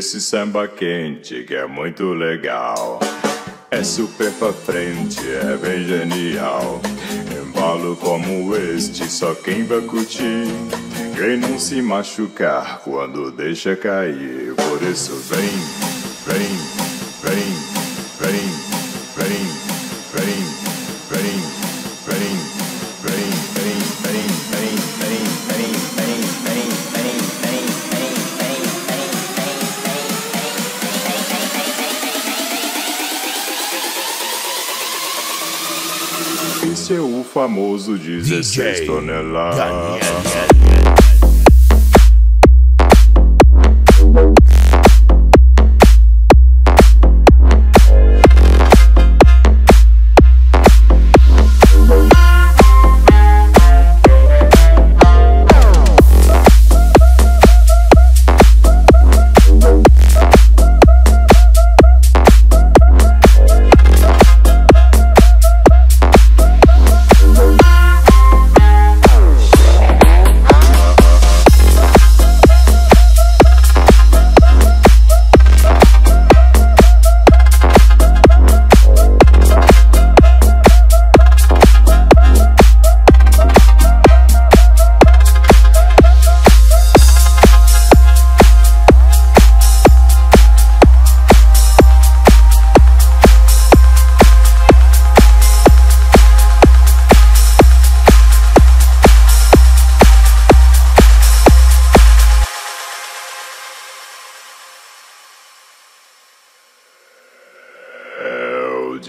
esse samba quente que é muito legal. É super pra frente, é bem genial. Embalo como este, só quem vai curtir. Quem não se machucar quando deixa cair. Por isso vem, vem, vem, vem, vem, vem, Esse é o famoso 16 toneladas. É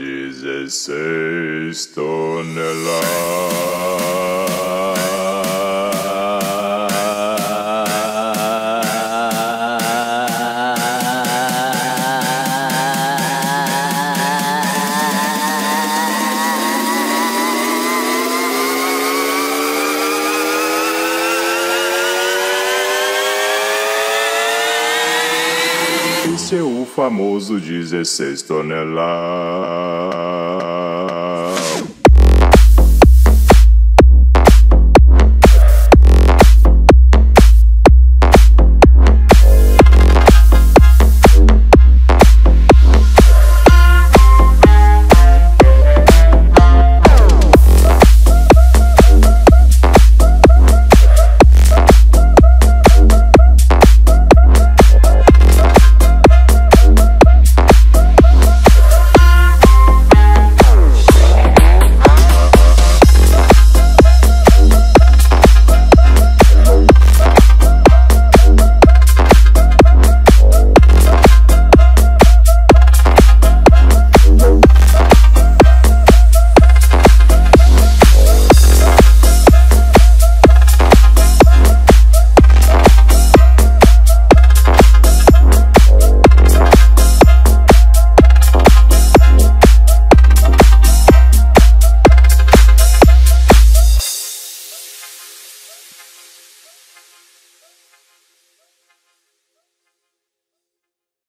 Jesus Christ on the alive. seu famoso 16 toneladas.